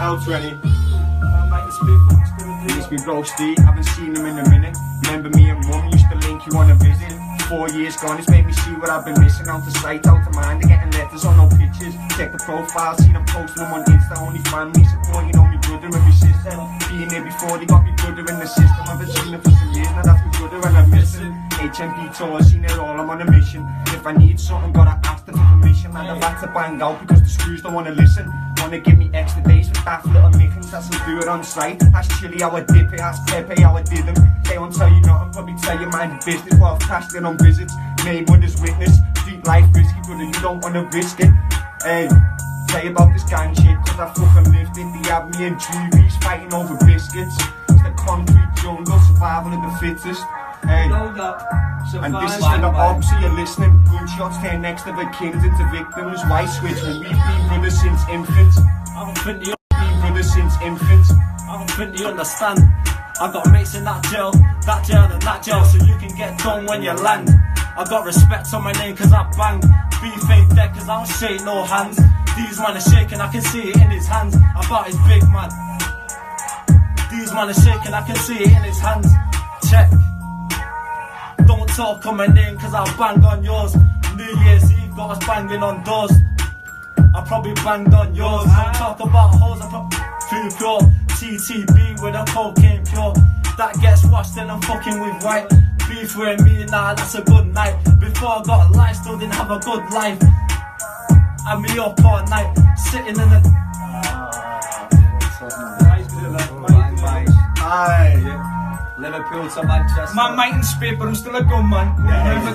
L20. My mate is big, what's gonna do? Used to be bro Steve, haven't seen him in a minute. Remember me and mum used to link you on a visit. Four years gone, it's made me see what I've been missing. Out of sight, out of mind, they're getting letters on no pictures. Check the profile, see them posting them on Insta. Only family support, you know me brother and my sister. Being here before, they got me brother in the system. I've been seen it for some years, now that's my brother and I'm missing. HMP tour, seen it all, I'm on a mission. If I need something, gotta ask for permission. And I've had to bang out because the screws don't wanna listen. Wanna give me extra days with daft little mickens, that's will do it on site. Ask Chili how I dip it, ask Pepe how I did them. They won't tell you nothing, probably tell you mind business while I've cashed in on visits. Made mother's witness, street life risky, brother, you don't wanna risk it. Hey, say about this gang shit, cause I fucking lived it. They have me in juries fighting over biscuits. It's the concrete jungle, survival of the fittest. Hey. And this is for the so you're listening. Gunshots turn next to the kings into victims. Why switch when we've been brothers since infants? I don't think you, Been brothers since infants. I don't think you understand. I got mates in that jail, that jail and that jail, so you can get done when you land. I got respect on my name cause I bang. Beef ain't dead cause I don't shake no hands. These man are shaking, I can see it in his hands. I thought he's big man. These man are shaking, I can see it in his hands. Check. Talk on my name cause I'll bang on yours. New Year's Eve got us banging on doors. I probably banged on yours. Don't talk about hoes, I pro- too pure. TTB with a cocaine pure. That gets washed and I'm fucking with white. Beef with me, nah, that's a good night. Before I got life, still didn't have a good life. I'm me up all night, sitting in the. Aye. Liverpool to Manchester. My mate in Spain, but I'm still a gunman.